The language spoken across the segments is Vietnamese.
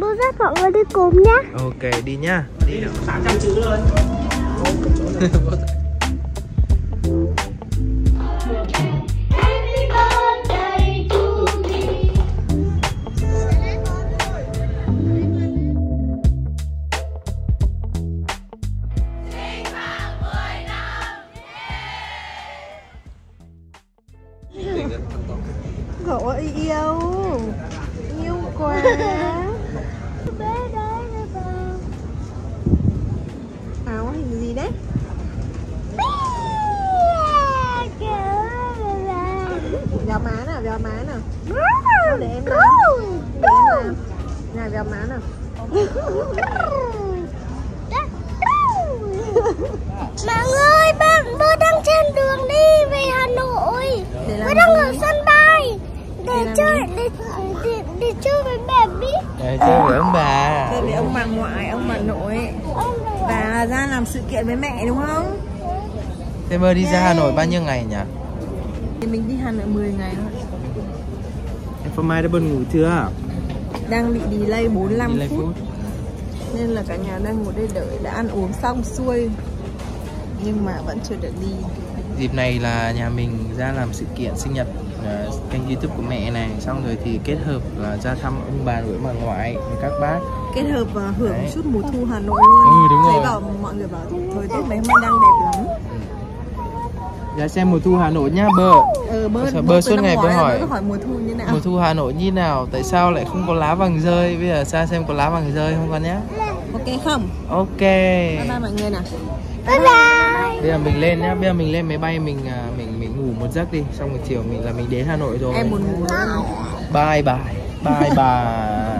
Bố dắt mọi người đi cùng nhá. Ok đi nhá. Đi nào. 800 chữ luôn gì đấy. Véo má nào, véo má nào. Để em làm. Để em làm. Nào, véo má nào. Mọi người, bố đang trên đường đi về Hà Nội. Bố đang ở sân bay. Để Để chơi, để, để, để chơi với baby Để chơi với ông bà. Thế để ông bà ngoại, ông bà nội. Và ra làm sự kiện với mẹ đúng không? Thế mơ đi ra Hà Nội bao nhiêu ngày nhỉ? Thì mình đi Hà Nội 10 ngày thôi. Em Phương Mai đã buồn ngủ chưa? Đang bị delay 45 Đi lấy phút. phút. Nên là cả nhà đang ngồi đây đợi đã ăn uống xong xuôi. Nhưng mà vẫn chưa được đi. Dịp này là nhà mình ra làm sự kiện sinh nhật ờ, kênh youtube của mẹ này Xong rồi thì kết hợp là ra thăm ông bà nội bà ngoại với các bác Kết hợp và hưởng Đấy. chút mùa thu Hà Nội luôn Ừ, đúng Thấy rồi. bảo mọi người bảo thời tiết mấy hôm nay đang đẹp lắm Ra xem mùa thu Hà Nội nhá bơ Ừ, bơ, bơ, suốt ngày bơ hỏi. hỏi mùa thu như nào Mùa thu Hà Nội như nào? Tại sao lại không có lá vàng rơi? Bây giờ ra xem có lá vàng rơi không con nhé Ok không? Ok Bye bye mọi người nào Bye bye Bây giờ mình lên nhá, bây giờ mình lên máy bay mình à, mình mình một giấc đi Xong rồi chiều mình là mình đến Hà Nội rồi. Em buồn ngủ Bye bye Bye bye.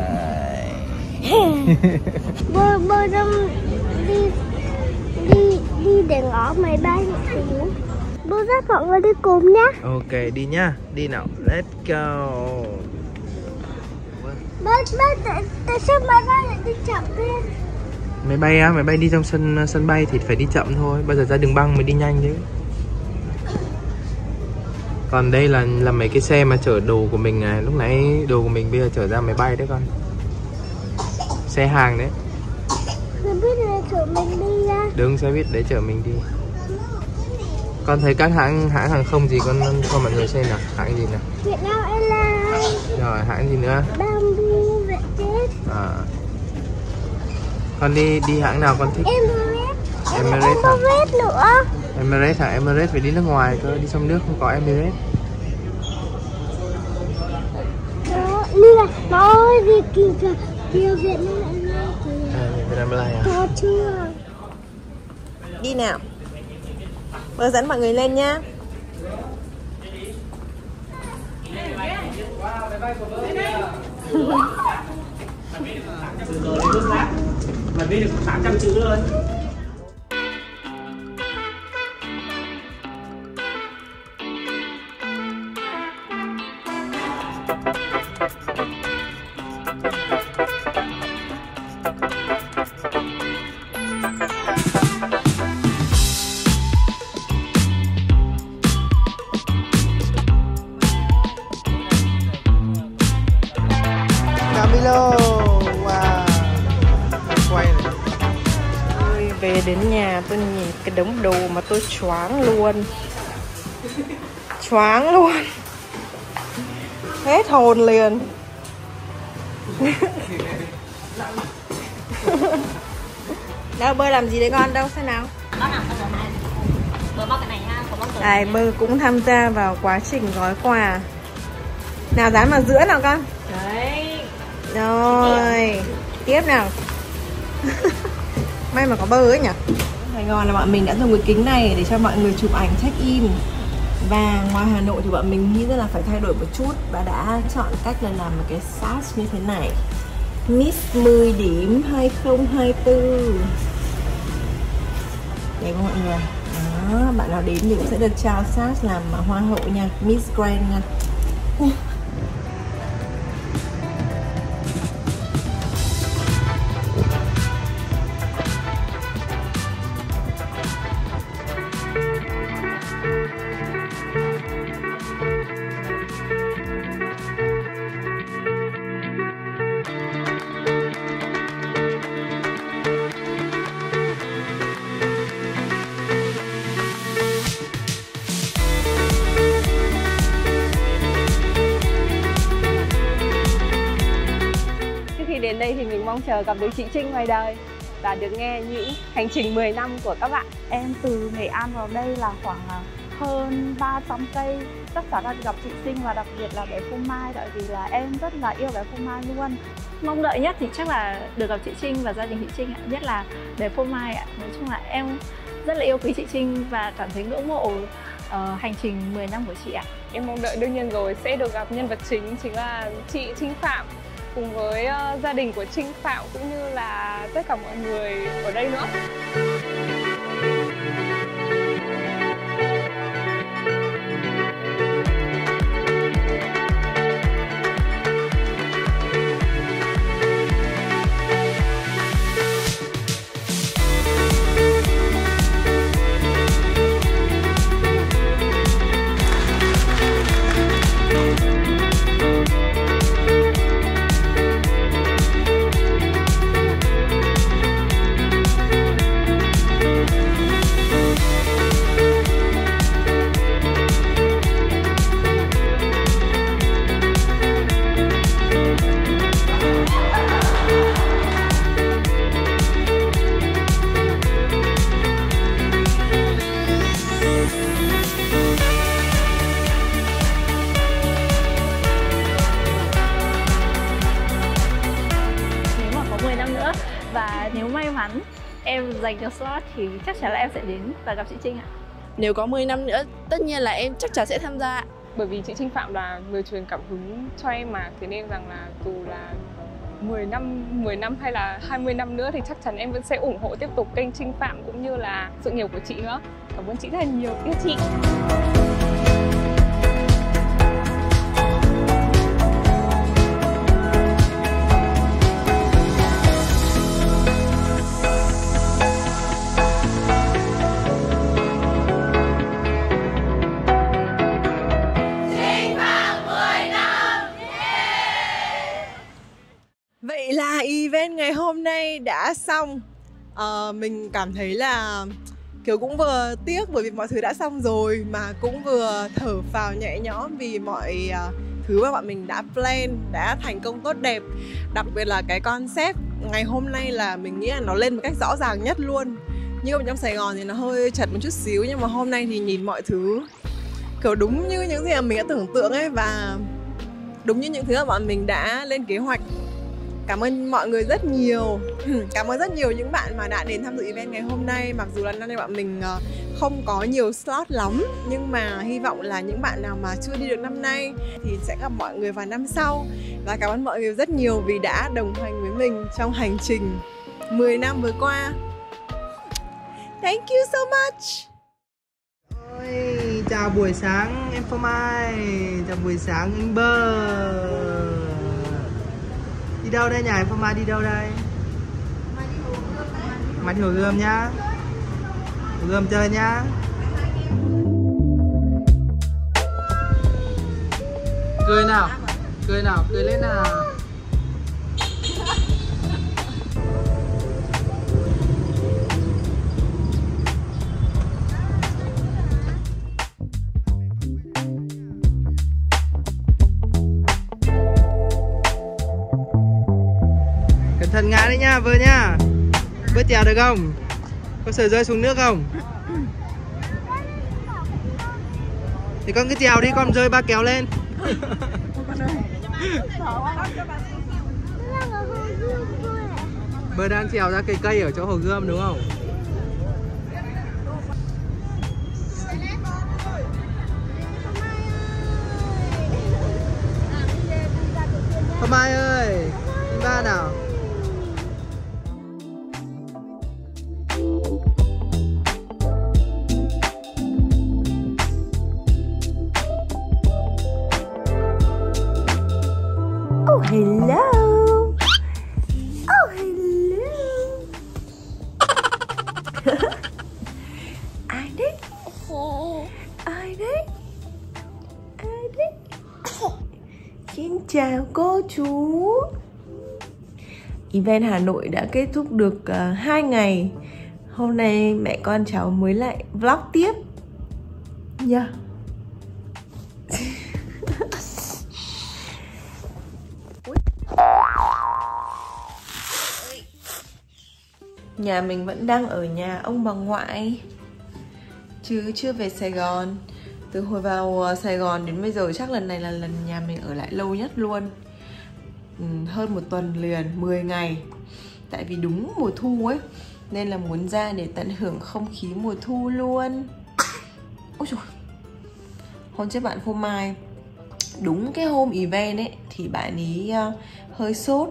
Bố, bố đang đi, đi, đi để ngõ máy bay Bố dắt mọi người đi cùng nhá. Ok đi nhá, đi nào. Let's go. Bố, bố, tại, tại sao máy bay lại đi chậm thế? Máy bay á, máy bay đi trong sân sân bay thì phải đi chậm thôi. Bây giờ ra đường băng mới đi nhanh chứ Còn đây là là mấy cái xe mà chở đồ của mình này Lúc nãy đồ của mình bây giờ chở ra máy bay đấy con. Xe hàng đấy. Đứng xe buýt để chở mình đi. Con thấy các hãng hãng hàng không gì con cho mọi người xem nào. Hãng gì nào? Vietnam Airlines. Rồi hãng gì nữa? Bamboo, Vietjet. À. Con đi đi hãng nào con thích? Emirates? Emirates nữa Emirates hả? Emirates phải đi nước ngoài cơ Đi trong nước không có Emirates Lia, nó ơi, gì kìa kìa Kìa Vietnam Airlines kìa à, Vietnam Airlines à? Có chưa? Đi nào Bơ dẫn mọi người lên nhá từ giờ đến lúc rác mà viết được 800 chữ luôn Camilo Wow. Quay này Tôi về đến nhà tôi nhìn cái đống đồ mà tôi choáng luôn. Choáng luôn. Hết hồn liền. Đâu bơ làm gì đấy con? Đâu xem nào. Đây bơ cũng tham gia vào quá trình gói quà. Nào dán vào giữa nào con. Đấy rồi. Tiếp nào. May mà có bơ ấy nhỉ? Sài Gòn là bọn mình đã dùng cái kính này để cho mọi người chụp ảnh check in. Và ngoài Hà Nội thì bọn mình nghĩ là phải thay đổi một chút. Và đã chọn cách là làm một cái sash như thế này. Miss 10 điểm 2024 Đẹp không mọi người. Đó, bạn nào đến thì cũng sẽ được trao sash làm hoa hậu nha. Miss Grand nha. Mong chờ gặp được chị Trinh ngoài đời và được nghe những hành trình 10 năm của các bạn. Em từ Nghệ An vào đây là khoảng à, hơn 300 cây. Tất cả là gặp chị Sinh và đặc biệt là bé Phô Mai tại vì là em rất là yêu bé Phô Mai luôn. Mong đợi nhất thì chắc là được gặp chị Trinh và gia đình chị Trinh ạ. Nhất là bé Phô Mai ạ. Nói chung là em rất là yêu quý chị Trinh và cảm thấy ngưỡng mộ uh, hành trình 10 năm của chị ạ. Em mong đợi đương nhiên rồi sẽ được gặp nhân vật chính chính là chị Trinh Phạm cùng với ờ, gia đình của Trinh Phạm cũng như là tất cả mọi người ở đây nữa. Em giành được slot thì chắc chắn là em sẽ đến và gặp chị Trinh ạ. Nếu có 10 năm nữa, tất nhiên là em chắc chắn sẽ tham gia. Bởi vì chị Trinh Phạm là người truyền cảm hứng cho em mà, thế nên rằng là dù là 10 năm, 10 năm hay là 20 năm nữa thì chắc chắn em vẫn sẽ ủng hộ tiếp tục kênh Trinh Phạm cũng như là sự nghiệp của chị nữa. Cảm ơn chị rất là nhiều, yêu chị. Xong uh, mình cảm thấy là kiểu cũng vừa tiếc bởi vì mọi thứ đã xong rồi mà cũng vừa thở phào nhẹ nhõm vì mọi uh, thứ mà bọn mình đã plan đã thành công tốt đẹp. Đặc biệt là cái concept ngày hôm nay là mình nghĩ là nó lên một cách rõ ràng nhất luôn. Như ở trong Sài Gòn thì nó hơi chật một chút xíu nhưng mà hôm nay thì nhìn mọi thứ kiểu đúng như những gì mà mình đã tưởng tượng ấy và đúng như những thứ mà bọn mình đã lên kế hoạch. Cảm ơn mọi người rất nhiều. Cảm ơn rất nhiều những bạn mà đã đến tham dự event ngày hôm nay. Mặc dù là năm nay bọn mình ờ, không có nhiều slot lắm Nhưng mà hy vọng là những bạn nào mà chưa đi được năm nay Thì sẽ gặp mọi người vào năm sau. Và cảm ơn mọi người rất nhiều vì đã đồng hành với mình trong hành trình 10 năm vừa qua. Thank you so much. Ôi, chào buổi sáng em Phong Mai. Chào buổi sáng anh Bơ đâu đây nhà em Mai đi đâu đây? Mai đi Hồ Gươm nhá. Hồ Gươm chơi nhá. Cười nào? Cười nào, cười lên nào. Thần ngã đấy nha, vơ nha Bước trèo được không? Có sợ rơi xuống nước không? Thì con cứ trèo đi, con rơi ba kéo lên Bơ đang trèo ra cây cây ở chỗ hồ gươm đúng không? Không Mai ơi, ba nào Ai đấy? Ai đấy? Xin chào cô chú. Event Hà Nội đã kết thúc được ờ, uh, 2 ngày. Hôm nay mẹ con cháu mới lại vlog tiếp. Yeah. Nhà mình vẫn đang ở nhà ông bà ngoại Chứ chưa về Sài Gòn. Từ hồi vào ờ, Sài Gòn đến bây giờ chắc lần này là lần nhà mình ở lại lâu nhất luôn. Ừ, Hơn một tuần liền, 10 ngày. Tại vì đúng mùa thu ấy Nên là muốn ra để tận hưởng không khí mùa thu luôn. Ôi trời Hôm trước bạn phô mai Đúng cái hôm event ấy Thì bạn ấy ờ, hơi sốt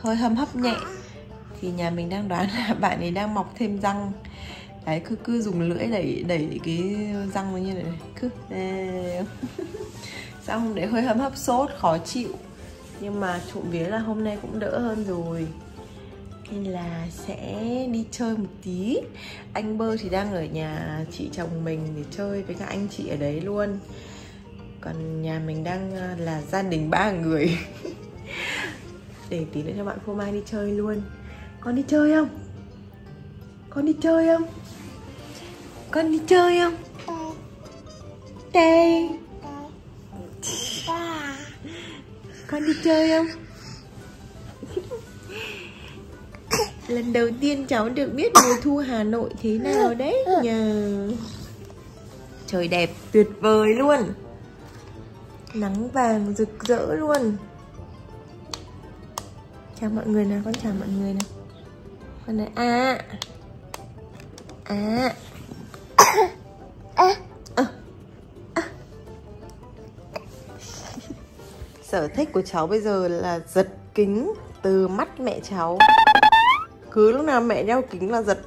Hơi hâm hấp nhẹ. Thì nhà mình đang đoán là bạn ấy đang mọc thêm răng đấy, cứ cứ dùng lưỡi đẩy đẩy cái răng như này cứ xong để hơi hâm hấp sốt, khó chịu. Nhưng mà trộm vía là hôm nay cũng đỡ hơn rồi. Nên là sẽ đi chơi một tí. Anh bơ thì đang ở nhà chị chồng mình để chơi với các anh chị ở đấy luôn. Còn nhà mình đang ờ, là gia đình ba người. Để tí nữa cho bạn phô mai đi chơi luôn. Con đi chơi không? Con đi chơi không? Con đi chơi không? Đây con đi chơi không? Lần đầu tiên cháu được biết mùa thu hà nội thế nào đấy, nhờ. Trời đẹp, tuyệt vời luôn. Nắng vàng rực rỡ luôn. Chào mọi người nào, con chào mọi người nào. Con này à. À. sở thích của cháu bây giờ là giật kính từ mắt mẹ cháu. Cứ lúc nào mẹ đeo kính là giật.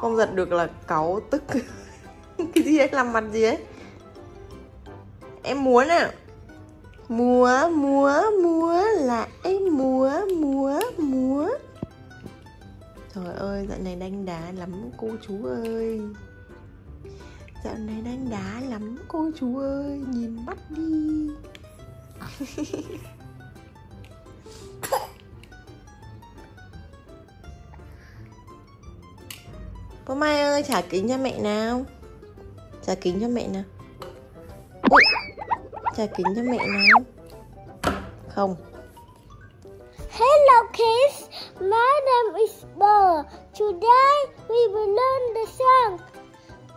Không giật được là cáu tức. Cái gì ấy? Làm mặt gì ấy? Em muốn à múa múa múa là em múa múa múa. Trời ơi, dạo này đánh đá lắm, cô chú ơi. Dạo này đánh đá lắm, cô chú ơi. Nhìn mắt đi. Cô Mai ơi trả kính cho mẹ nào Trả kính cho mẹ nào Ui, Trả kính cho mẹ nào Không Hello kids, my name is Bo. Today we will learn the song.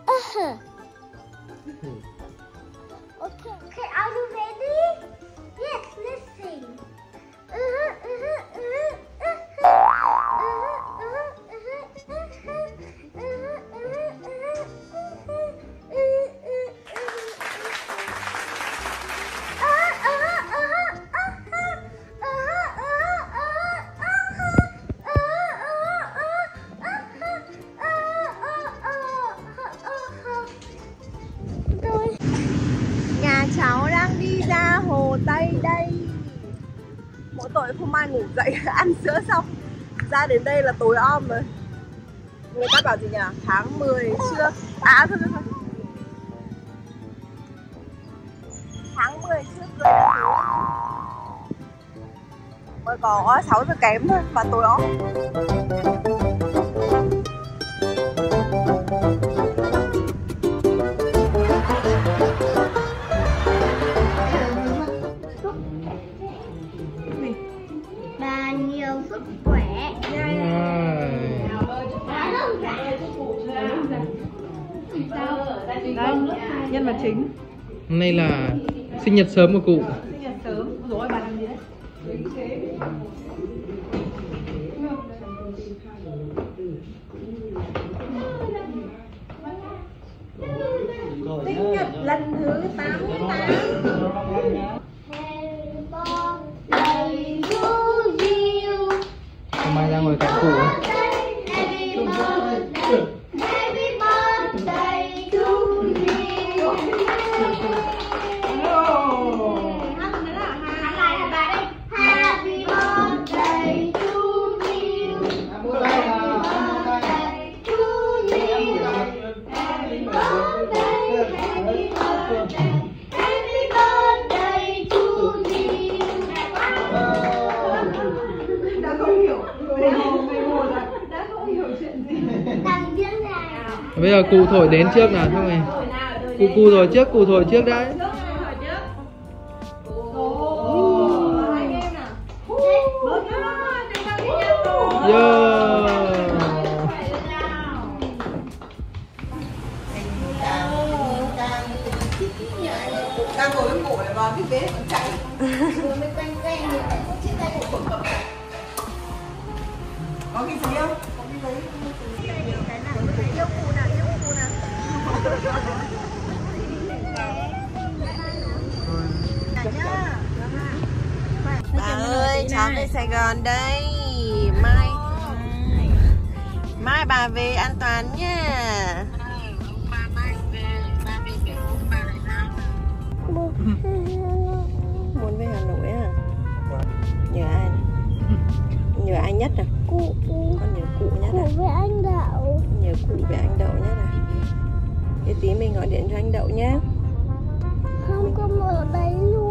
Uh-huh. Okay. Okay, are you Mỗi tội không mai ngủ dậy, ăn sữa xong. Ra đến đây là tối om rồi. Người ta bảo gì nhỉ? Tháng 10 chưa? À thôi thôi thôi. Tháng 10 trước rồi. Mới có 6 giờ kém thôi, và tối om. Sức khỏe. Đây, nhân vật chính Hôm nay là sinh nhật sớm của cụ Sinh nhật sớm Rồi bà làm gì đấy? Sinh nhật lần thứ 88 Birthday to you. Hôm mai ra ngồi cạnh cụ Happy bây giờ cụ thổi đến trước nào xong này. Cụ cụ rồi trước, cụ thổi trước đã. Yeah. đang ngồi với cổ này vào cái vế còn chạy rồi mới quanh quanh thì lại không chia tay một cục cập có cái gì không? Có cái giấy bà ơi cháu lên Sài Gòn đây. mai. Mai. Bà về an toàn nha. Muốn về Hà Nội à? Nhờ ai? Nhờ ai nhất à? Cụ con nhờ cụ nhất à để phụ về anh Đậu nhé này Cái tí mình gọi điện cho anh Đậu nhé. Không có mở đấy luôn.